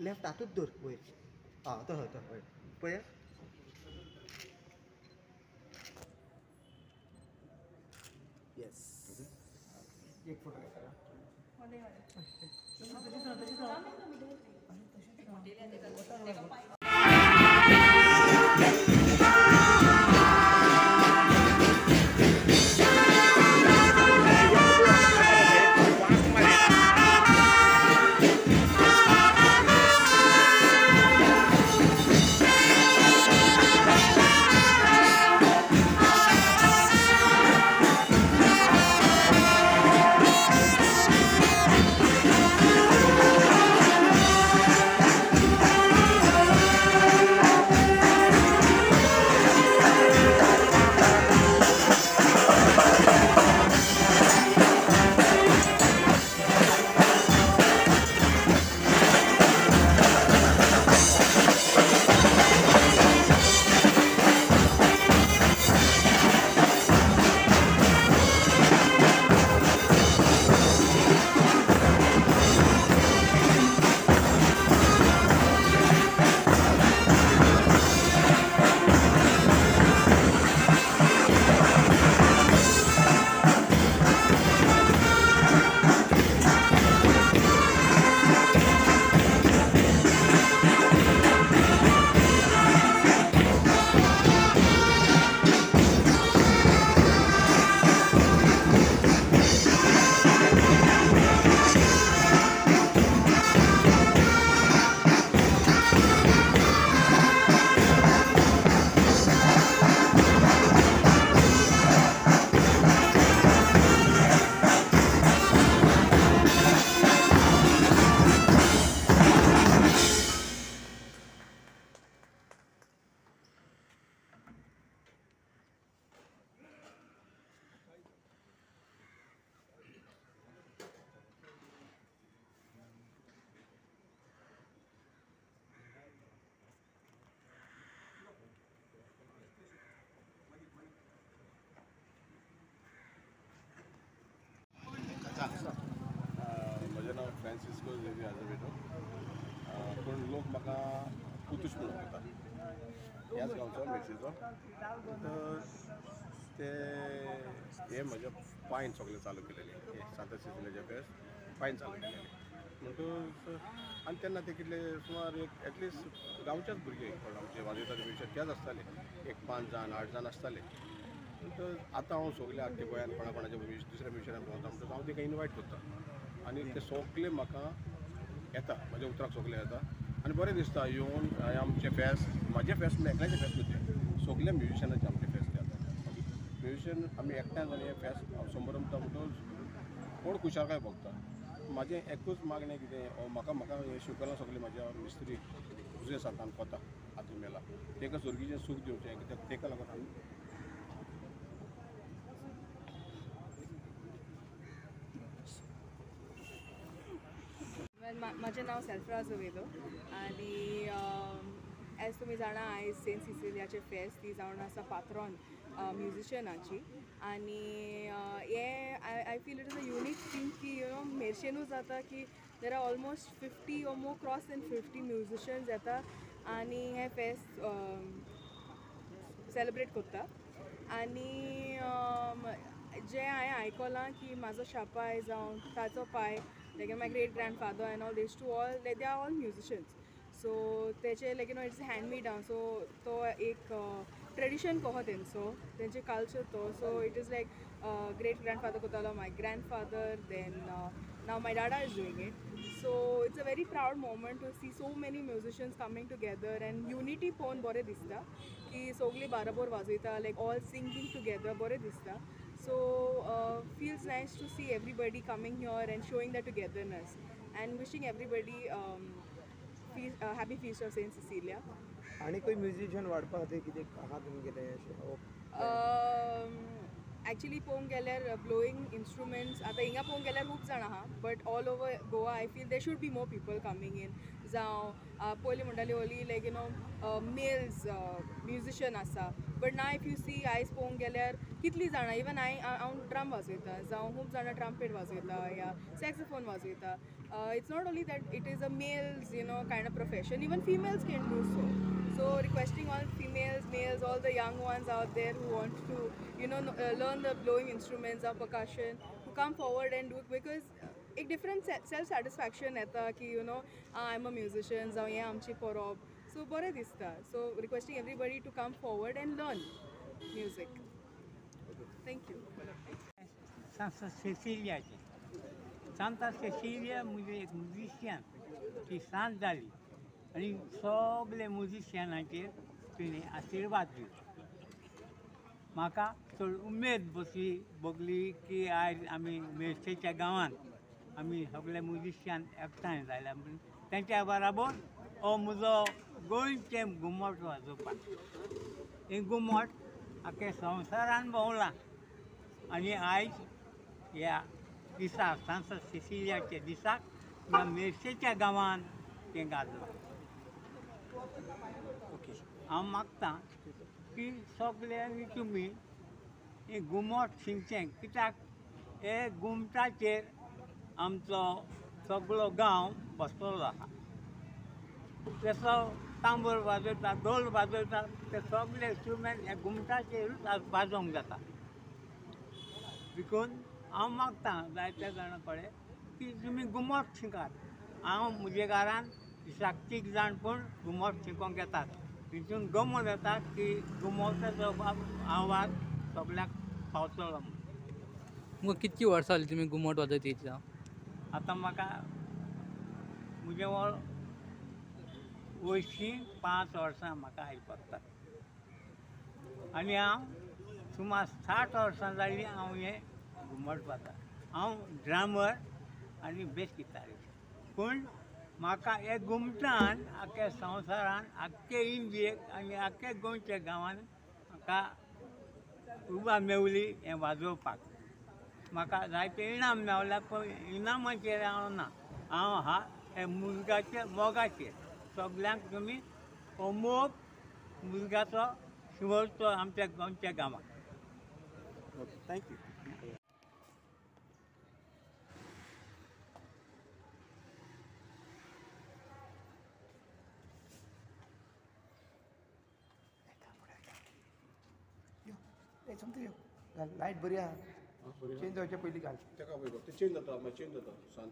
Left हातूच दर वयर आं तो तो वयर पळय येस एक फ़ोटो घेतला फ्रांसिस्को झेवी आझावेटो पूण लोक म्हाका पुतूश म्हणून वता ह्याच गांवचो मेर्सेचो तर ते हे म्हजे पायन सगळे चालू केलेले. हे सांता सिसिलियाचे फेस्त पायन चालू केलेले. म्हणटकच आनी तेन्ना ते कितले सुमार एक एटलिस्ट गांवचेच भुरगे पण आमचे वाजयताचे पेक्षा तेच आसताले एक पांच जाण आठ जाण आसताले तर आतां हांव हो सगळे आख्खे गोंयान कोणा कोणाच्या दुसऱ्या म्युजिशनाक भोंवता म्हणटच हांव ताका इनवायट करता आनी ते सगळे म्हाका येता म्हज्या उतराक सगळे येता आनी बरें दिसता येवन हांवें आमचे फेस्त म्हाजें फेस्त म्हणजे एकल्याचें फेस्त न्हू सगल्या म्युजिशनाचे आमचे फेस्त जाता म्युजिशन आमी एकठांय जावन हे फेस्त समारंभता म्हणटच कोण खुशालकाय भोगता? म्हाजें एकूच मागणें कितें म्हाका म्हाका हें शिकला सगळे म्हाज्या मिस्त्री दुसऱ्या सातान कोता हातून मेला. ताका सुर्गीचें सूख दिवचें कित्याक ताका लागून आमी मा- माझें नाव सेल्फ्रा झवेदो आनी एज तुमी जाणा आयज सेंट सिसिलियाचे फेस्त ती जावन आसा पात्रोन म्युजिशनाची आनी हें हे I I feel it is a unique thing की यू नो मेरशेनूच जाता की there are almost fifty or more cross than fifty musicians येता आनी हे फेस्त सेलिब्रेट करता आनी जें हांवें आयकलां की म्हाजो शापाय जावं ताचो पाय like my great grandfather and all these to all they are all musicians so तेचे like you know it's handmade down so तो एक ट्रेडिशन कहो तेंचो तेंचे कल्चर तो. So it is like great grandfather कोतालो my grandfather then now my dada is doing it so it's a very proud moment to see so many musicians coming together and unity पोवन बरें दिसता की सगळीं बाराबोर वाजयता लायक all singing together बरें दिसता so feels nice to see everybody coming here and showing their togetherness and wishing everybody um, feast, uh, happy feast of Saint Cecilia. आनी खंय म्युजिशियन वाडपा खातीर कितें आहा तुमगेलें अशें हो? ॲक्च्युली पळोवंक गेल्यार ब्लोईंग इन्स्ट्रुमेंट्स आतां हिंगा पळोवंक गेल्यार खूब जाण आहा but all over Goa I feel they should be more people coming in जावं पयलीं म्हणटाली ओली like you know males musician आसा बट ना इफ यू सी आयज पळोवंक गेल्यार कितलीं जाणां इवन हांव हांव ड्रम वाजयता जावं खूब जाणां ट्रम्पेट वाजयता या सॅक्सोफोन वाजयता it's not only that it is a males you know kind of profession even females can do so So requesting all females, males, all the young ones out there who want to, you know, kn- uh, learn the blowing instruments or percussion, to come forward and do it because uh, एक different self satisfaction येता की you know ah, I'm a musician जावं हें आमची परब so बरें दिसता. So requesting everybody to come forward and learn music thank you Santa सेसिलियाचे Santa Cecilia म्हणजे एक म्युझिशियन ती सांत जाली आनी सगळे म्युझिशियनाचेर तिणें आशिर्वाद दिलो. म्हाका चड उमेद बसली बगली की आयज आमी मेळशेच्या गांवांत आमी सगळे म्युझिशियन एकठांय जाल्या म्हणून. तेंच्या बराबर हो म्हजो गोंयचें घुमट वाजोवपाक हें घुमट आख्या संवसारान भोंवलां आनी आयज ह्या दिसाक सांत सिसिलियाच्या दिसाक ह्या मेर्शेच्या गांवान तें गाजलां हांव मागतां की सगळ्यांनी तुमी हें घुमट शिंगचें कित्याक हे घुमटाचेर आमचो सगळो गांव बसलेलो आहा तसो तांबूर वाजयता ढोल वाजयता ते सगळे इंस्ट्रुमेंट हे घुमटाचेरूच आज वाजोवंक जाता देखून हांव मागतां जायत्या जाणां कडेन की तुमी घुमट शिकात हांव म्हजे घरान दिसाक तीग जाण पूण घुमट शिकोवंक येतात तितून गमत येता की घुमटाचो आवाज सगल्याक पावतलो मग कितकी वर्सां जाली तुमी घुमट वाजयता आतां म्हाका म्हजे वळ अंयशीं पांच वर्सां म्हाका आयकता आनी हांव सुमार साठ वर्सां जालीं हांव हें घुमट पाता हांव ड्रामर आनी बेस गिटारिस्ट. पूण म्हाका हे घुमटान आख्या संवसारान आख्खे इंडियेक आनी आख्या गोंयच्या गांवांत म्हाका उबा मेवली हें वाजोवपाक. म्हाका जायते इनाम मेवल्या पूण इनामाचेर हांव ना. हांव हा हे मुजगाचे मोगाचेर. सगल्यांक तुमी मोग मुलगाचो शिवरचो आमच्या गोंयच्या गांवांत. ओके थँक्यू घाल लायट बरी आहा. चेंज जावच्या पयलीं घाल. तेका पळय गो, ते चेंज जाता मागीर चेंज जाता सांग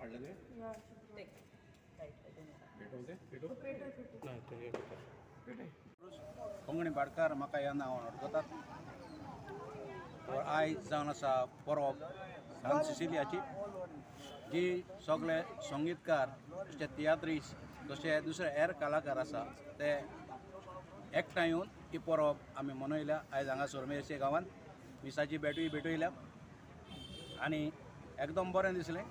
तें? तें. पेटोवन कोंकणी भाटकार म्हाका ह्या नांवान वळखतात आयज जावन आसा परब सान सिसिलियाची जी सगळे संगीतकार तशे तियात्रीस तशे दुसरे हेर कलाकार आसा ते एकठांय येवन ही परब आमी मनयल्या आयज हांगासर मेरशे गांवांत मिसाची भेटूय भेटयल्या आनी एकदम बरें दिसलें.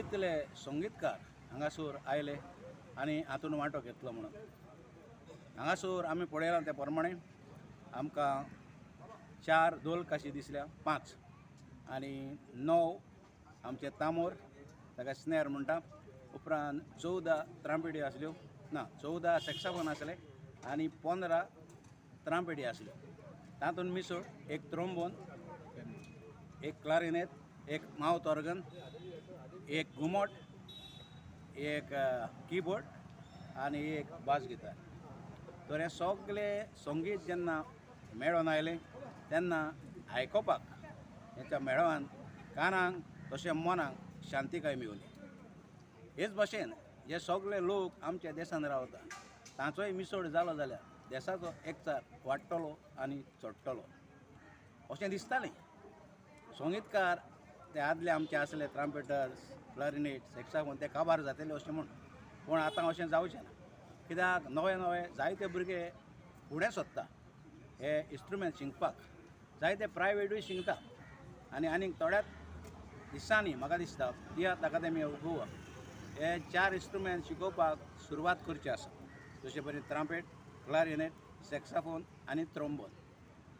इतले संगीतकार हांगासूर आयले आनी हातूंत वांटो घेतलो म्हणून. हांगासूर आमी पळयलां त्या प्रमाणे आमकां चार दोल काशी दिसल्या पांच. आनी णव आमचे तामोर ताका स्नेर म्हणटा. उपरांत चवदा त्रांपेटी आसल्यो. ना चवदा सॅक्साफोन आसले आनी पंदरा त्रांपेडी आसल्यो. तातूंत मिसळ एक त्रोंबोन एक क्लारिनेट एक माउथ ऑर्गन एक घुमट एक कीबोर्ड आनी एक बास गिटार तर हे सगळे संगीत जेन्ना मेळोन आयलें तेन्ना आयकोपाक हेच्या मेळावान कानांक तशें मनाक शांतीकाय मेवली हेच भशेन जे सगळे लोक आमच्या देशांत रावता तांचोय मिसळ जालो जाल्यार देशाचो एकचार वाडटलो आनी चडटलो. अशें दिसतालें. संगीतकार ते आदले आमचे आसले ट्राम्पेटर्स क्लारिनेट सेक्साफोन ते काबार जातले अशें म्हूण पूण आतां अशें जावचें ना. कित्याक नवे नवे जायते भुरगे फुडें सोदता. हे इंस्ट्रुमेंट शिकपाक. जायते प्रायवेटूय शिकता. आनी आनीक थोड्याच दिसांनी म्हाका दिसता तियात अकादेमी ऑफ गोवा. हे चार इंस्ट्रुमेंट शिकोवपाक सुरवात करची आसा. जशे परी ट्रम्पेट क्लारिनेट सॅक्साफोन आनी त्रोंबोन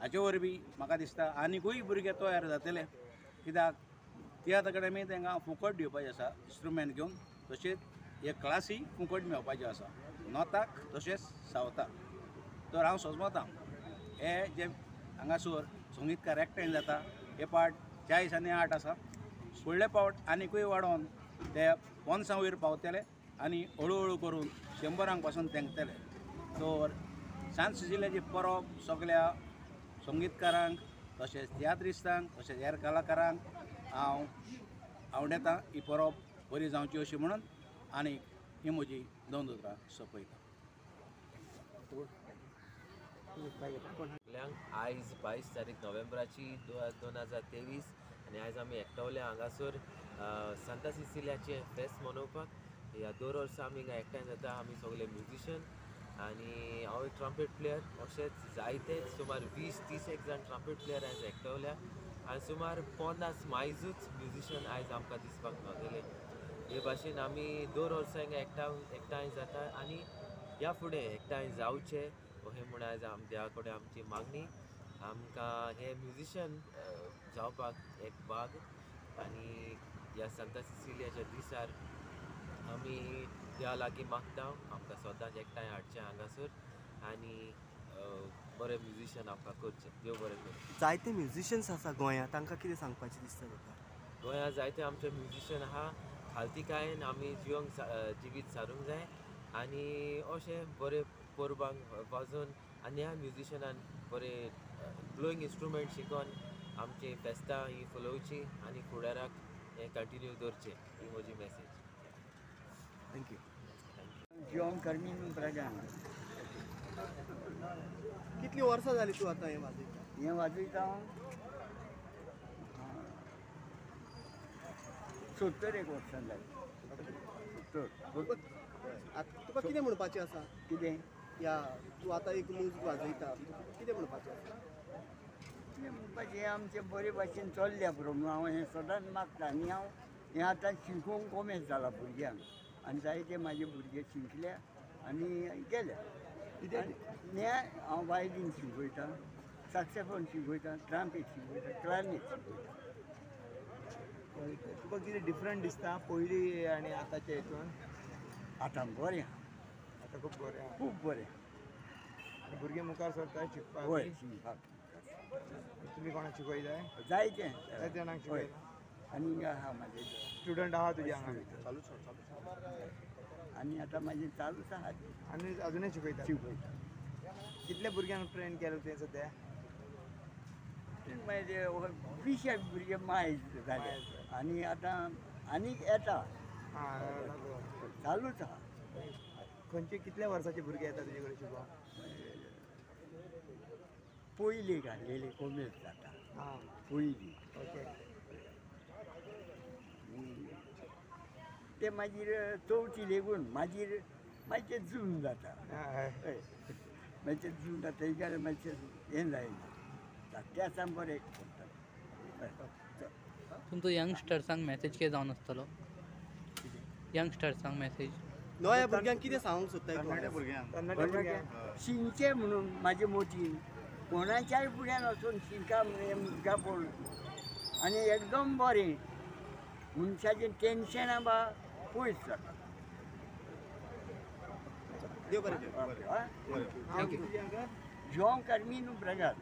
हाचे वरवीं म्हाका दिसता आनिकूय भुरगे तयार जातले. कित्याक तियात्र अकादेमी तांकां फुकट दिवपाची आसा इंस्ट्रुमेंट घेवन तशेंच हे क्लासी फुकट मेळपाच्यो आसा नॉर्थाक तशेंच सावथाक तर हांव सोजमतां हे जे हांगासर संगीतकार एकठांय जाता हे पाट चाळीस आनी आठ आसा फुडले पावट आनिकूय वाडोवन ते पन्सां वयर पावतले आनी हळू हळू करून शंबरांकपासून तेंकतले तर सांत सिजिल्याची परब सगल्या संगीतकारांक तशेंच तियात्रिस्तांक तशेंच हेर कलाकारांक हांव आवडेतां ही परब बरी जावची अशी म्हणून आनी ही म्हजी दोन उतरां सोंपयता. आयज बावीस तारीख नोव्हेंबराची दोन हजार तेवीस आनी आयज आमी एकटवल्या हांगासर सांता सिसिलियाचे फेस्त मनोवपाक. ह्या दर वर्सा आमी हिंगा एकठांय जाता आमी सगळे म्युझिशियन. आनी हांव एक ट्रम्पेट प्लेयर अशेंच जायतेच सुमार वीस तीस एक जाण ट्रम्पेट प्लेयर आयज एकटवल्या. आनी सुमार पन्नास मायजूच म्युजिशियन आयज आमकां दिसपाक मेळटले हे भाशेन आमी दर वर्सा हिंगा एकठांय एकठांय जाता आनी ह्या फुडें एकठांय जावचे अशें म्हूण आयज आम देवा कडेन आमची मागणी. आमकां हे म्युजिशियन जावपाक एक भाग आनी ह्या संत सिसिलियाच्या दिसार आमी देवा लागीं मागता आमकां सदांच एकठांय हाडचें हांगासर आनी बरे म्युजिशियन आमकां करचे देव बरें कर. जायते म्युजिशियन्स आसा गोंयांत तांकां कितें सांगपाचें दिसता तुका? गोंयांत जायते आमचे म्युजिशियन आहा खालतीकायेन आमी जिवंक जिवीत सारूंक जाय आनी अशें बरे पोरबांक वाजोवन आनी ह्या म्युजिशनान बरे ब्लोईंग इन्स्ट्रुमेंट शिकोवन आमची फेस्तां ही फुलोवची आनी फुडाराक हें कंटिन्यू दवरचें ही म्हजी मॅसेज जिवन कर्मी प्रजान कितलीं वर्सां जालीं तूं आतां हें वाजयता हें वाजयता सत्तर एक वर्सां जाली सत्तर. आतां तुका कितें म्हणपाचें आसा कितें? या तूं आतां एक म्युजीक वाजयता कितें म्हणपाचें आसा कितें म्हणपाचें हें आमचें बरे भाशेन चल्ल्या पुरो हांव हें सदांच मागता. आनी हांव हें आतां शिकूंक उमेद जाला भुरग्यांक आनी जायते म्हाजे भुरगे शिकल्या आनी गेल्या. हें हांव वायलीन शिकयता सक्सेफोन शिकयता ट्राम्पेट शिकयता क्लारनेट शिकयता तुका कितें डिफरंट दिसता पयलीं आनी आतांच्या हितून आतां बरें आतां खूब बरें. खूब बरें भुरगे मुखार सरता शिकपाक वय शिकपाक तुमी कोणाक शिकयताय जायते जायते जाणांक हय. शिकयता आनी आहा म्हाजे स्टुडंट आहा तुजे हांगा भितर आनी आतां म्हाजें चालूच आहा. तें. आनी अजुनूय शिकयता शिकयता कितले भुरग्यांक ट्रेन केलें तें सद्या मागीर विशे भुरगे माय जाले आनी आतां आनीक येता आं चालूच आहा. खंयचे कितल्या वर्साचे भुरगे येता तुजे कडेन शिकूंक पयली घातलेली कोमेत जाता पयली. ओके. ते मागीर चवथी लेगून मागीर मागीर जून जाता. हय. मागीर जून जाता एक जाल्यार मागीर हें जायना त्या साम बरें करता हय. तुमचो यंगस्टर्सांक मॅसेज कितें जावन आसतलो यंगस्टर्सांक मॅसेज नव्या भुरग्यांक कितें सांगूंक सोदताय तूं? तरणाट्या कोणाक भुरग्यांक. शिंचे म्हणून म्हाजे मोतीन कोणाच्याय फुड्यान वचून शिंका म्हणून पळोवन आनी एकदम बरें. मनशाचें टेन्शनां बा पयस जाता देव बरें कर जिवंक कर्मी न्हू प्रजात